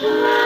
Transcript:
Bye.